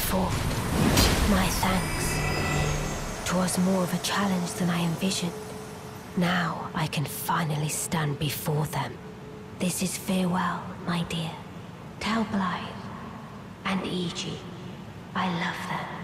before. My thanks. Twas more of a challenge than I envisioned. Now I can finally stand before them. This is farewell, my dear. Tell Blythe and E.G. I love them.